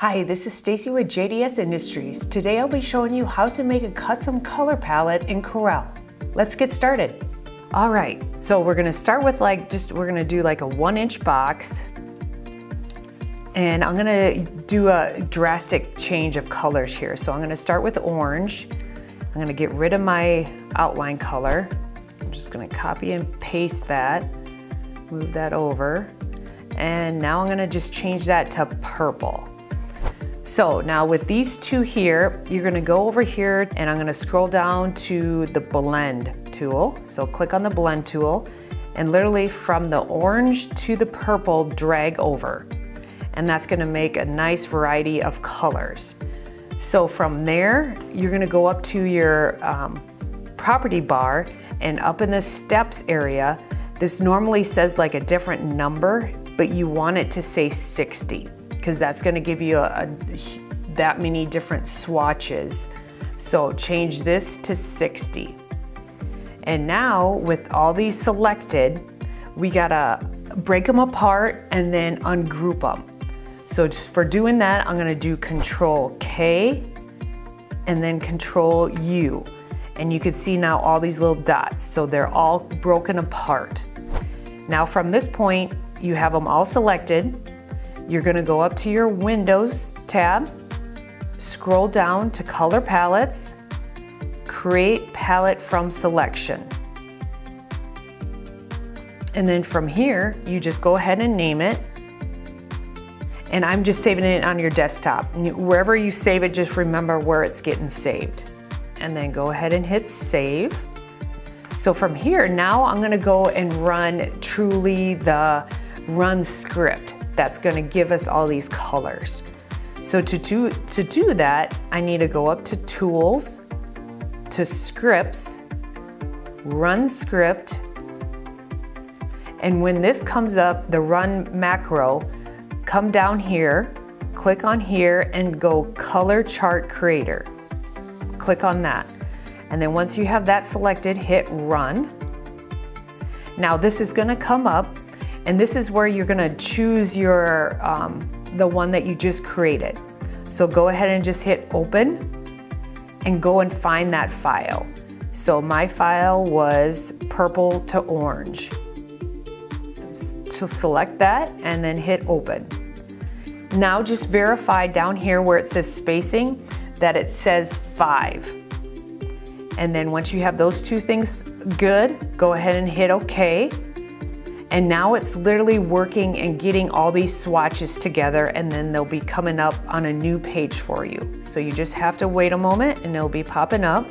Hi, this is Stacy with JDS Industries. Today I'll be showing you how to make a custom color palette in Corel. Let's get started. All right, so we're gonna start with like, just we're gonna do like a one inch box. And I'm gonna do a drastic change of colors here. So I'm gonna start with orange. I'm gonna get rid of my outline color. I'm just gonna copy and paste that, move that over. And now I'm gonna just change that to purple. So now with these two here, you're gonna go over here and I'm gonna scroll down to the blend tool. So click on the blend tool and literally from the orange to the purple, drag over. And that's gonna make a nice variety of colors. So from there, you're gonna go up to your um, property bar and up in the steps area, this normally says like a different number, but you want it to say 60 because that's gonna give you a, a, that many different swatches. So change this to 60. And now with all these selected, we gotta break them apart and then ungroup them. So for doing that, I'm gonna do Control K and then Control U. And you can see now all these little dots. So they're all broken apart. Now from this point, you have them all selected. You're gonna go up to your Windows tab, scroll down to Color Palettes, create palette from selection. And then from here, you just go ahead and name it. And I'm just saving it on your desktop. Wherever you save it, just remember where it's getting saved. And then go ahead and hit save. So from here, now I'm gonna go and run truly the run script that's gonna give us all these colors. So to do, to do that, I need to go up to Tools, to Scripts, Run Script, and when this comes up, the Run macro, come down here, click on here and go Color Chart Creator. Click on that. And then once you have that selected, hit Run. Now this is gonna come up and this is where you're gonna choose your, um, the one that you just created. So go ahead and just hit open and go and find that file. So my file was purple to orange. So select that and then hit open. Now just verify down here where it says spacing that it says five. And then once you have those two things good, go ahead and hit okay. And now it's literally working and getting all these swatches together and then they'll be coming up on a new page for you. So you just have to wait a moment and they'll be popping up.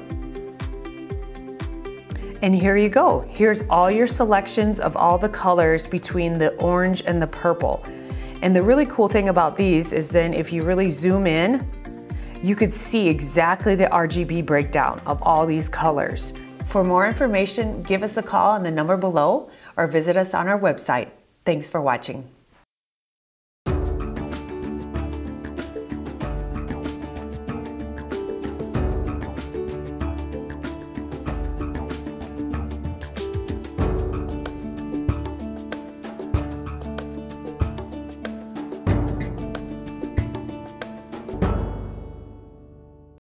And here you go. Here's all your selections of all the colors between the orange and the purple. And the really cool thing about these is then if you really zoom in, you could see exactly the RGB breakdown of all these colors. For more information, give us a call on the number below or visit us on our website. Thanks for watching.